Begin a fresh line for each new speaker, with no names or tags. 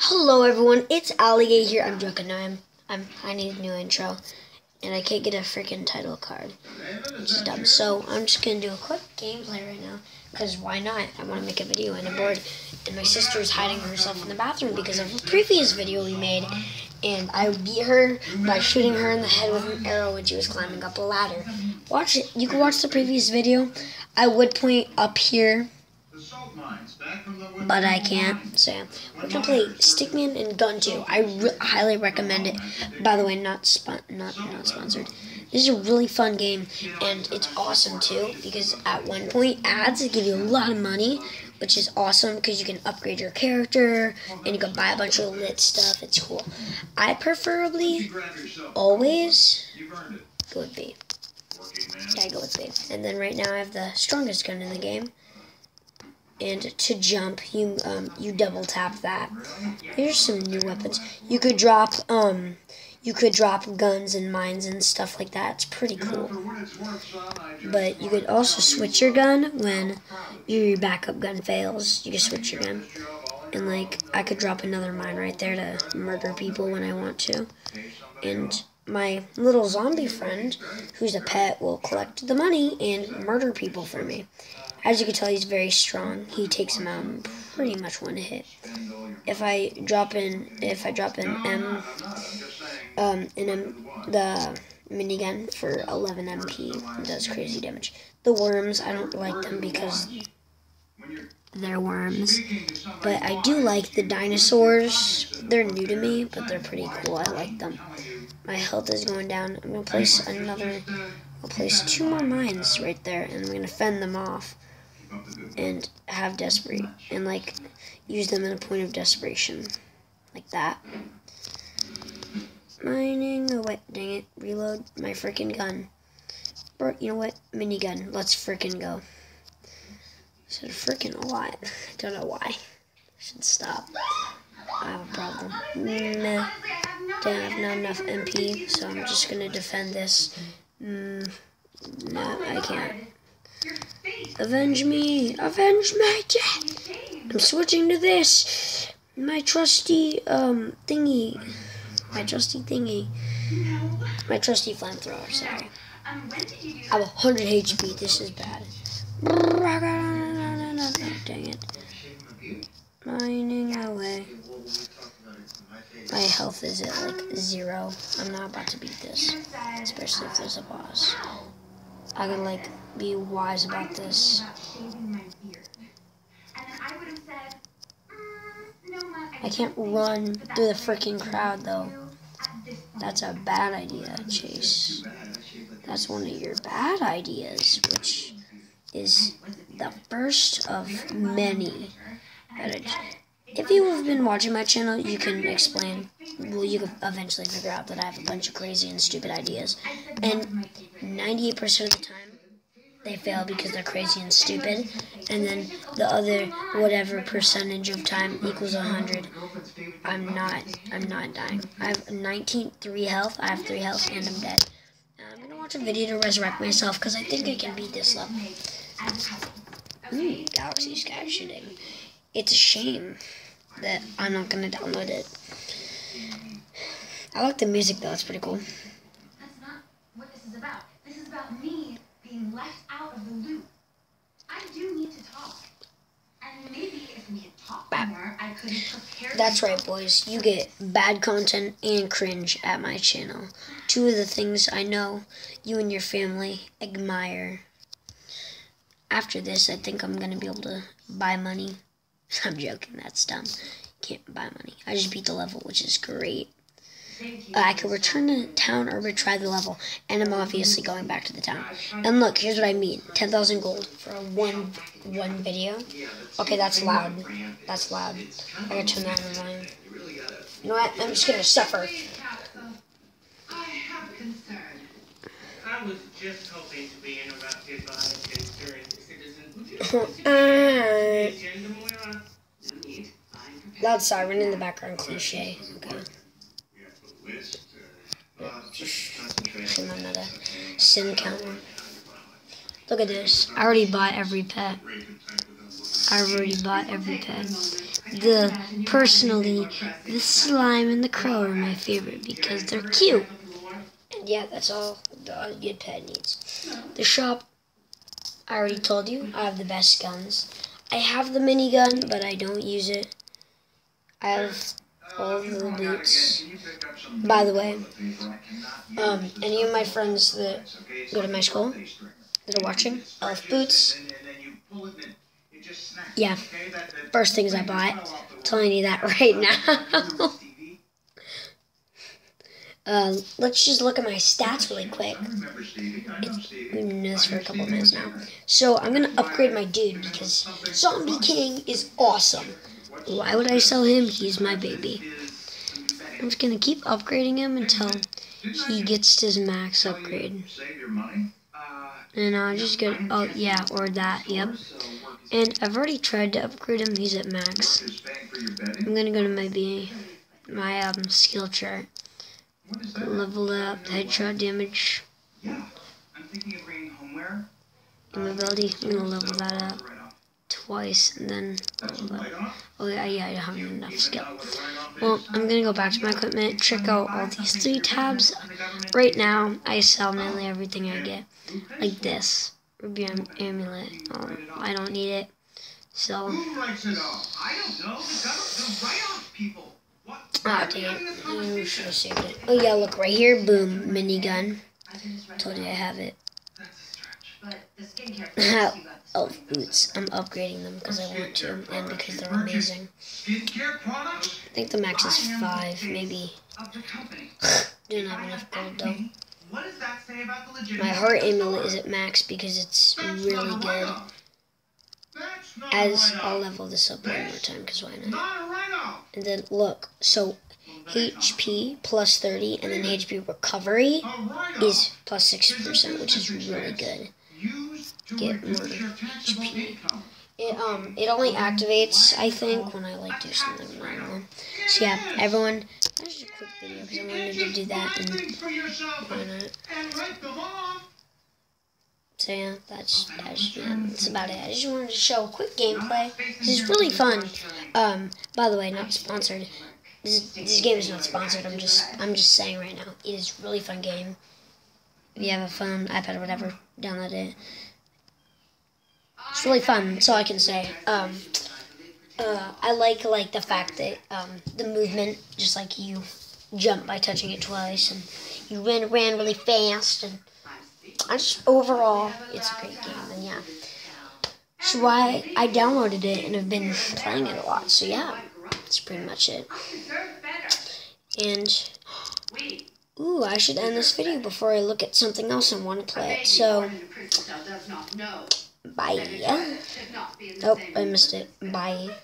Hello everyone, it's Alligator here. I'm joking. I'm, I'm, I need a new intro. And I can't get a freaking title card. Is dumb. So I'm just going to do a quick gameplay right now. Because why not? I want to make a video and I'm bored. And my sister is hiding herself in the bathroom because of a previous video we made. And I beat her by shooting her in the head with an arrow when she was climbing up a ladder. Watch it. You can watch the previous video. I would point up here but I can't. So we're gonna play Stickman and Gun 2. I highly recommend it. By the way, not spon not not sponsored. This is a really fun game, and it's awesome too because at one point ads give you a lot of money, which is awesome because you can upgrade your character and you can buy a bunch of lit stuff. It's cool. I preferably always go with B. Yeah, I go with B. And then right now I have the strongest gun in the game and to jump, you um, you double tap that. Here's some new weapons. You could drop um, you could drop guns and mines and stuff like that. It's pretty cool. But you could also switch your gun when your backup gun fails. You can switch your gun. And like I could drop another mine right there to murder people when I want to. And my little zombie friend, who's a pet, will collect the money and murder people for me. As you can tell, he's very strong. He takes him out pretty much one hit. If I drop in, if I drop in M, um, in M, the minigun for 11 MP, does crazy damage. The worms, I don't like them because they're worms. But I do like the dinosaurs. They're new to me, but they're pretty cool. I like them. My health is going down. I'm going to place another, I'll place two more mines right there, and I'm going to fend them off and have desperate and like use them in a point of desperation like that mining oh, away dang it reload my freaking gun or you know what minigun let's freaking go said freaking a lot don't know why I should stop I have a problem nah don't have not enough MP so I'm just gonna defend this mm, no I can't Avenge me! Avenge my death! I'm switching to this! My trusty, um, thingy. My trusty thingy. My trusty flamethrower, sorry. I have 100 HP, this is bad. Dang it. Mining away. My health is at like zero. I'm not about to beat this, especially if there's a boss. I could like be wise about this. I can't run through the freaking crowd though. That's a bad idea, Chase. That's one of your bad ideas, which is the first of many. If you have been watching my channel, you can explain. Well, you can eventually figure out that I have a bunch of crazy and stupid ideas. And 98% of the time, they fail because they're crazy and stupid. And then the other whatever percentage of time equals 100. I'm not, I'm not dying. I have 19, 3 health, I have 3 health, and I'm dead. Watch a video to resurrect myself because I think I can beat this level. Ooh, Galaxy Sky Shooting. It's a shame that I'm not going to download it. I like the music though, it's pretty cool.
That's not what this is about. This is about me being left out of the loop. I do need to talk. And maybe if we had talked more, I could have prepared
That's right, boys. You get bad content and cringe at my channel. Two of the things I know you and your family admire. After this, I think I'm going to be able to buy money. I'm joking, that's dumb. Can't buy money. I just beat the level, which is great. I could return to town or retry the level, and I'm obviously going back to the town. And look, here's what I mean. 10,000 gold for one one video. Okay, that's loud. That's loud. I gotta turn that on volume. You know what? I'm just gonna suffer.
I was just hoping to be interrupted by a.
Loud siren in the background cliche. Okay. another sin counter. Look at this. I already bought every pet. I already bought every pet. the personally the slime and the crow are my favorite because they're cute. And yeah, that's all the good pet needs. The shop, I already told you, I have the best guns. I have the minigun, but I don't use it. I have all of the boots. By the way, um, any of my friends that go to my school that are watching, Elf Boots, yeah, first things I bought. I'm telling you that right now. uh, let's just look at my stats really quick. It's, we've been doing this for a couple minutes now. So I'm gonna upgrade my dude because Zombie King is awesome. Why would I sell him? He's my baby. I'm just gonna keep upgrading him until he gets his max upgrade. And I'll just get, oh yeah, or that, yep. And I've already tried to upgrade him, he's at max. I'm gonna go to my B, my um, skill chart. Level up, headshot damage, immobility, I'm gonna level that up twice, and then, oh yeah, yeah, I don't have enough skill. Well, I'm gonna go back to my equipment, check out all these three tabs. Right now, I sell nearly everything I get, like this. Ruby amulet. Um, I don't need it. So. Ah, oh, dang it. You should have saved it. Oh, yeah, look right here. Boom. Minigun. Told you I have it. Elf boots. I'm upgrading them because I want to and because they're amazing. I think the max is 5, maybe. Don't have enough gold though. My heart amulet is at max because it's really good. As I'll level this up one more time because why not? And then look, so HP plus 30 and then HP recovery is plus 6%, which is really good. Get more HP. It um it only activates I think when I like do something random. So yeah, everyone, that's just a quick video because I wanted to do that and why not? So yeah, that's that's, yeah, that's about it. I just wanted to show a quick gameplay. This is really fun. Um, by the way, not sponsored. This this game is not sponsored. I'm just I'm just saying right now. It is a really fun game. If you have a phone, iPad, or whatever, download it. It's really fun. So I can say. Um, uh, I like like the fact that um, the movement, just like you jump by touching it twice, and you ran ran really fast, and I just overall, it's a great game, and yeah. So why I downloaded it and have been playing it a lot. So yeah, that's pretty much it. And ooh, I should end this video before I look at something else and want to play it. So bye. Oh, I missed it. Bye.